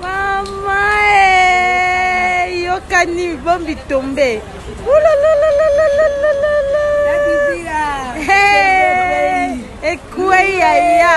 mama eh, yokani bombi tombe ekwei yaya